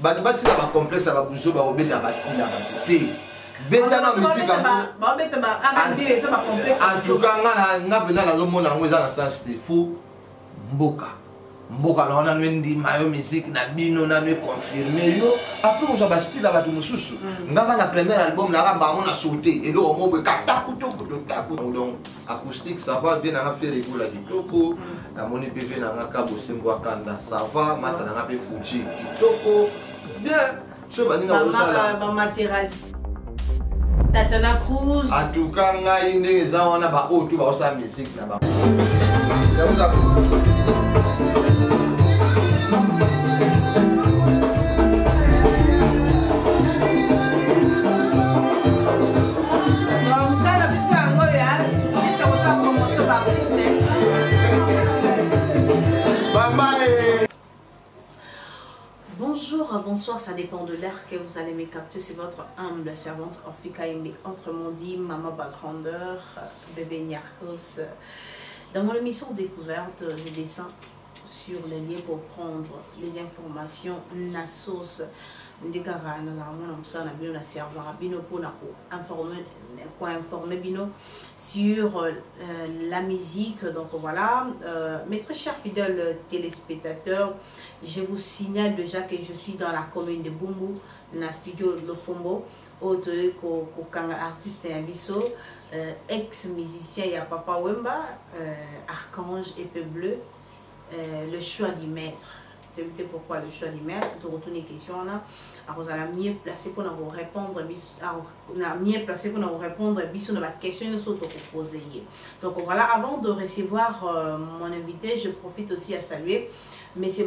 bato batika bacomplexe ya babuzo bakobeta bastile ya bato te beta na miziki antuka nga mpenza nazomona yango eza na sens te fo mboka mboka na wana nwe ndima yo miziki na bino nano econfirme yo apres kozwa bastile ya bato mosusu mm. ngaka na premier album naka bango na saute eloko moko ekatakutokutotakuto acoustique ça va vie nanga fiere ekola kitoko namoni mpe vie nanga kabosembo akanda ça va masa nanga mpe fuji kitoko bien so baninga bozala bamaterasi tatiana cruz atuka ngai nde eza wana baoyo to baosala musike na bango bonsoir, ça dépend de l'air que vous allez me capter. C'est votre humble servante Orfika Aimé, autrement dit Mama Backgrounder, euh, bébé Nyarkos. Dans mon émission découverte, je descends sur les lieux pour prendre les informations na source nde kaka nazala mwana mosala na bino na servaka bino mpona koinforme bino sur euh, la musique donc voilà euh, mes très chers fidèles téléspectateurs je vous signale déjà que je suis dans la commune de bumbu na studio lofombo oyo toyei kokanga artiste ya biso euh, ex musicien ya papa wemba euh, archange epe bleu euh, le choix du maître toyebi te pourquoi le choix du maître tokotuni question wana akozala mieux place mpona korépondre na mieux place mpona korépondre biso na baquestion nyonso tokopose ye donc voilà avant de recevoir euh, mon invité je profite aussi à saluer monsieur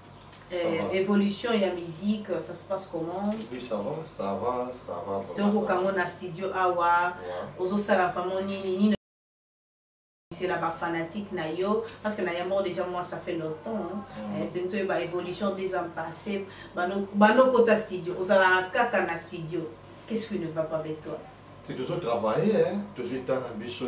Euh, évolution ya musique euh, ça se passe comment oui ça va ça va ça va tokokango na studio awa ozosala vraiment nini nini la ba fanatique na yo parce que na ya mort déjà moi ça fait longtemps hein. mm. eh, tento ba évolution des ans passés bano bano kota studio ozala kaka na studio qu'est-ce qui ne va pas avec toi tu dois travailler hein tu dois tana biso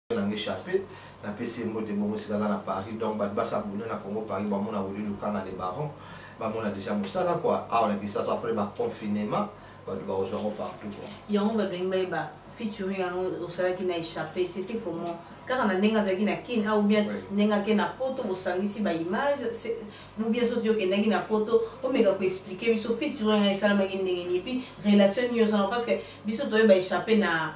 nange chape na pesi mbote bongo esika aza na paris donc bato basabone na congo paris bamona wili lukana le baron bamona deja mosala kua awa na kisasa apres baconfinement bato bakozwa yango partout kua yango bato balingi bayeba featuring yango osalaki na échappe c'était comment kaka na ndenge azalaki na kin au bien ndenge ake na poto bosangisi baimage ou bien soki okendaki na poto omeka koexplike biso featuring yango esalamaki ndenge nini epuis relation nini ozanga parce que biso toyeba échappe na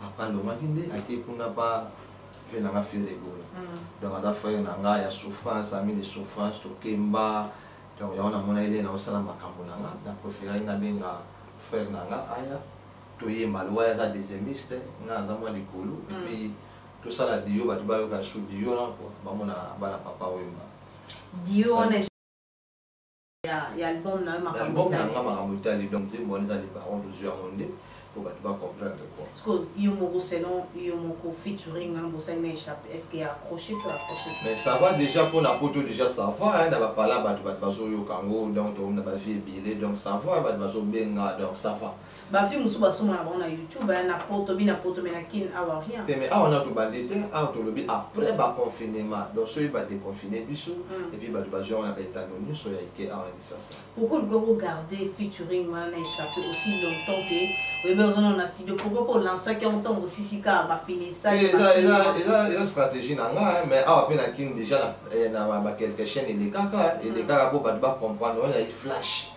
Papa Ndomaki nde ake kuna pa vie na nga Ferre Gola. Donc aza frère na nga ya souffrance, ami de souffrance, tokemba. Donc yango namona ele na osala makambo na nga, na préféraki na benga frère na nga aya toyemba lowa aza deuxièmiste nga aza mwa likolo mm. epuis tosala dio bato bayoka su dio na bamona bana papa wemba dio wana ya album na yo makambo na nga makambo etali donc nzembo wana eza libaron tozwi yango nde mpo bato bacomprendre quoi ce que yo moko selon yo moko featuring wana bosali na échappe est ce que accroché to accroché mais ça va déjà mpo na poto déjà ça va na bapala bato bato bazoyoka yango donc tokomi na bavie ebele donc ça va bato bazobenga donc ça va ba filles musu ba soma na bango na youtube eh, na poto bi na poto mais na kin awa rien te mais awa na to bande te awa to lobi après ba confinement donc soki ba déconfiner biso mm. et puis ba ba jouer na ba état nous so ya ke awa ni sasa pourquoi le go garder featuring wana na échappé aussi longtemps que oui mais on a studio pourquoi pour lancer qui on tombe aussi si ka ba finissage et là et là et là et là stratégie na nga hein, mais awa pe na kin déjà na eh, na ba quelques chaînes et les kaka et les mm. kaka pour ba comprendre on a flash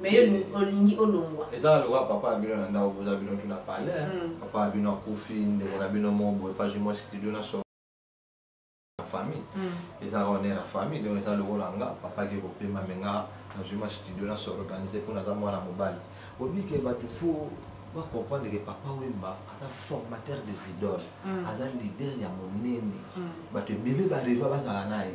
mais yo olingi olongwa eza lokola papa na bino na ndako boza bino tu na palais hmm. papa na bino akufi ndeko na bino moko boye pasi mwa studio na solo na famille hmm. ezaka one na famille donc eza lokola nga papa ake kopema me nga nazwi mwa studio na solo organise mpo naza mwana mobali obike bato fo bakomprendre ke papa wemba aza formateur des idoles hmm. aza leader ya monene bato ebele bareva bazala na ye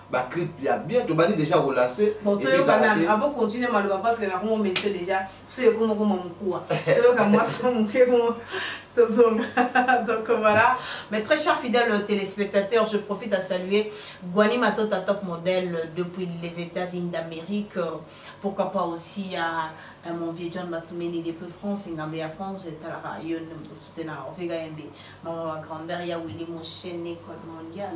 ba clip ya bien tobandi déjà relancer bon toyoka nanu avant continuer maloba parce que nakomo mense déjà so ekoma koma mokuwa toyoka mwasi moke mo tozonga donc voilà mais très cher fidèle téléspectateur je profite à saluer Guani Matota top modèle depuis les États-Unis d'Amérique pourquoi pas aussi à Euh, mon vieux john batumeni depuis france engambe ya france etalaka yo nde moto soutenaka ofika yembe mama bagrandeur ya willi moshene code mondial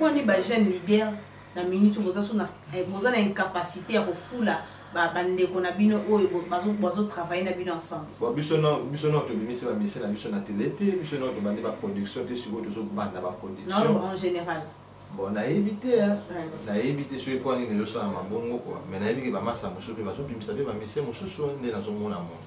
wana nde bajeune leader na minute boza so eh, boza na incapacité ya kofula bandeko na bino oyo bazotravaille na bino ensemble biso nao tobimisi bamisi na biso na tele te biso nao tobandi baproduction te sikoyo tozobanda baproduction en général bon nayebi te nayebi te soki mpo nini ezosalama bongo kua mai nayebi ke bamasa mosusu mpe bazobimisa mpe bamisi mosusu nde nazomona mono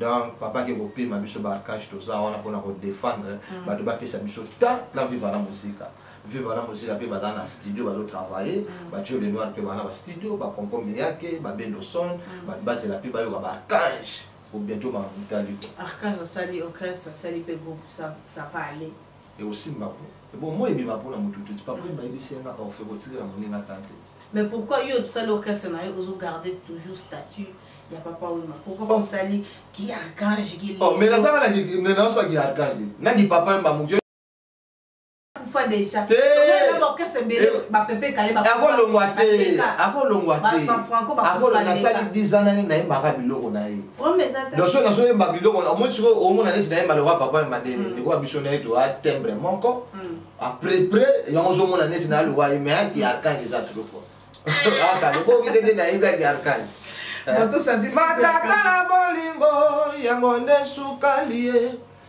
donc papa ke kopema biso ba arcage toza wana mpona ko défendre mm. bato bapesa biso temps na viva na mosika viva na mosika mpe baza na studio bazo travaille mm. batio le noir mpe bana ba studio bakompo miyake babendo son mm. bato bazela mpe bayoka ba arcage po bientôt makambo etali ko arcage asali orchestre asali mpe groupe ça va aller ekosimba po ebo moi ebima po na motu tuti papa oyemba yebisi ye nga orfe kotikela moninga ata mpe mais pourquoi yo tosali orchestre na yo ozo garder toujours statut ya papa wema pourquoi oh. osali ki archange ki oh, mais nazaka na ki na naso ki archange na ki papa wema mujo kufa deja toleba orchestre bele eh. ba pepe kale ba ako longwa te ako longwa te ako nasali 10 ans na ye na ye maka biloko na ye loso nazoyemba biloko omoni sikoyo omona nesi nayemba lokola papa mandeni mm. ndeko ya biso na ye toa tembre moko mm. après près yango ozomona nesi na lokola ye mais aki archange eza trop fort aka loboki te nde nayebi aki archange eh. matata na bolingo yango nde sukali ye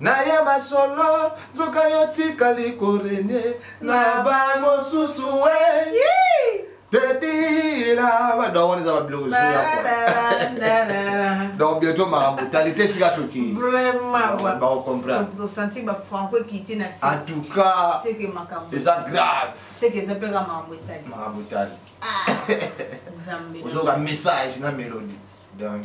na ye masolo nzoka yo tikali korenye na bamosusu we tedira badon wana eza babiloko donc bientôt makambo tali te esika toki bakokomprendreosanti bafranco ekiti na en tout cas eza grave makambo etali ozoka message na mélodie donc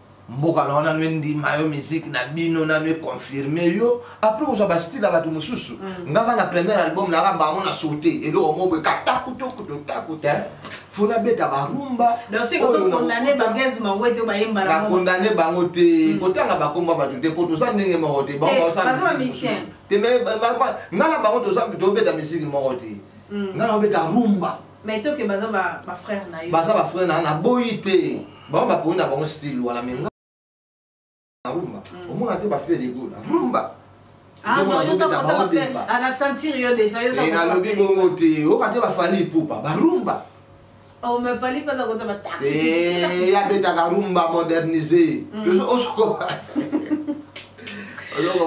mboka na yo nanu endima yo miziki na bino nanu econfirme yo apres kozwa bastile ya bato mosusu mm. ngaka na premier album naka bango na sote eloko moko ekatakutokutotakuta fona beta barumba bakondane bango te mm. kotanga bakomba bato te po toza ndenge moko te nga na bango tobeta miziki moko te mm. nga na obeta rumba mais to ke baza ba ba frère na yo baza ba frère na na boyi te ba ba poni na bango style wala mais nga rumba mm. omona te ba fait de gola rumba ah, ana sentir yo déjà yo eh, alobi bongo te oyoka te bafali ipupa barumba oh, eh, abetaka rumba modernise mm. osokoba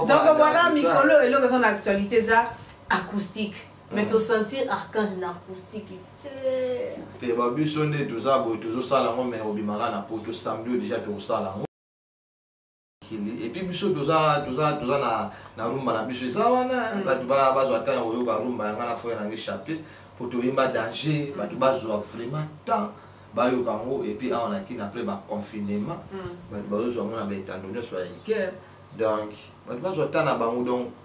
donc voilà mikolo eloko eza na actualité eza acoustique mais to sentir archange na acoustique te te ba biso nde toza boye tozosala yango mais obimaka na poto samedi oyo deja tokosala yango epuis biso toza toza toza na, na rumba na biso eza wana mm. bato bazwa ntango ya koyoka rumba yanga na frere nange chape mpo toyemba danger mm. bato bazwa vraiment temps bayoka yango epuis awa na kini après baconfinement mm. bato bazozwa yango na baetando nyonso ya iker donc bato bazwa temps na bango donc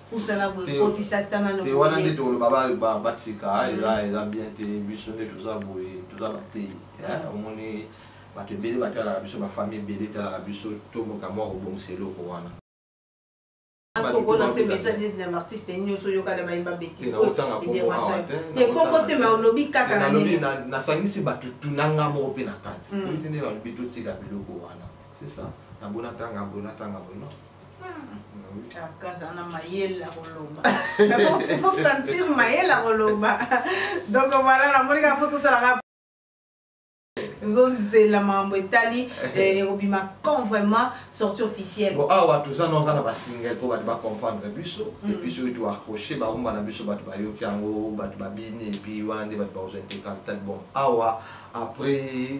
kusala boye kotisa tsama no te wana nde toloba ba batika ah, eza mm. eza bien te biso nde toza boye toza bateyi eh, omoni bato ebele batalaka biso bafamille ebele etalaka biso to mokambo ya kobongisa eloko wana akokolance message na baartiste nyonso oyokana bayemba betise te koko te ma olobi kaka na nini nasangisi bato tunanga moko mpe na kati mm. oyo te nde nalobi totika biloko wana c'est ça nabonatanga boye natanga boye non aza na mayele ya koloba fo sentir mayele ya koloba donc voilà namoni kaka fo tosalaka tozozela makambo etali eh, ekobima quand vraiment sorti officielle bon awa toza na kaka na basingle mpo bato bacomprendre biso mm. epuis soki toaccroche baumba na biso bato bayoki yango bato babini epuis wana nde bato bakozwa intercaltale bon awa après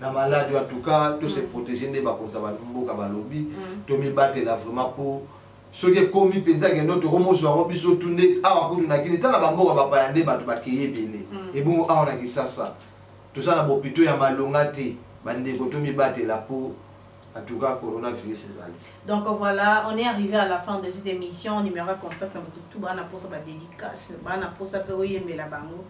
na maladi en tout cas to se mm. protéger nde bakonza ba mboka balobi mm. to mibatela vraiment pour soki ekomi mpenza kende tokomozwa yango biso tu nde awa kutu na kini tala bamboka bapaya nde bato bakei ebele mm. ebongo awa na kisasa toza na bopito ya malonga te bandeko to mibatela mpo En tout cas, coronavirus est allé. Donc voilà, on est arrivé à la fin de cette émission. Numéro contact, tout le monde a posé sa dédicace, on a posé sa bango.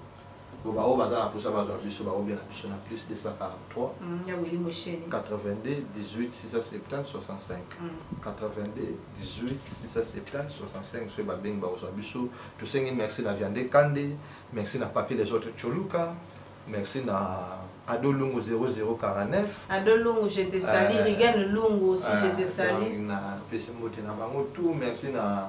Bon, bah, on va dans la poche, bah, on biso, bah, on bien la biso, na plus 243, mm, ya weli mosheni 82, 18, 670, 65. Mm. 82, 18, 670, 65, soy babeng, bah, on biso. Tout ça, merci na viande kande, merci na papier les autres choluka, merci na Ado Lungu 0049. Ado Lungu, je te salue, Euh, Regan Lungu aussi, je te euh, salue. na pesi mbote na bango tout merci na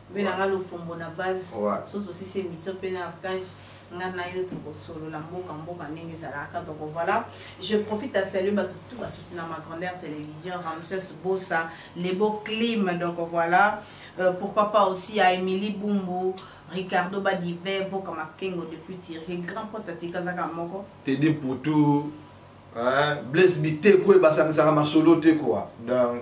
mpe nanga lofombo na base so tosisi émission mpe na arcage nga na yo tokosolola mboka mboka ndenge ezalaka donc voilà je profite à saluer bato tout basuti na ma grandeur télévision ramses bosa lebo clim donc voilà euh, pourquoi pas aussi à émilie bumbu ricardo badive voka makengo depuis tiri grand pote atikazaka moko tedi putu blaise bite kue basangisaka masolo te kua donc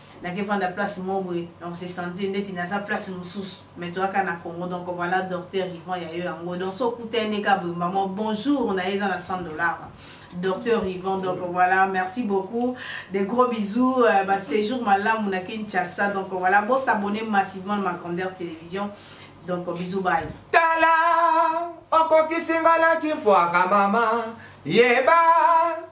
nake vanda place moko boye donc se sentir ndeti naza place mosusu mais toyaka na congo donc voilà docteur ivan ya yo yango donc so okutani ka boye mama bonjour na ye eza na 100 dollars docteur ivan donc voilà merci beaucoup des gros bisous euh, ba séjour malamu na kinshasa donc voilà bo s'abonner massivement na ma grandeur télévision donc bisous bye tala okokisi nga na kimpwaka mama yeba yeah,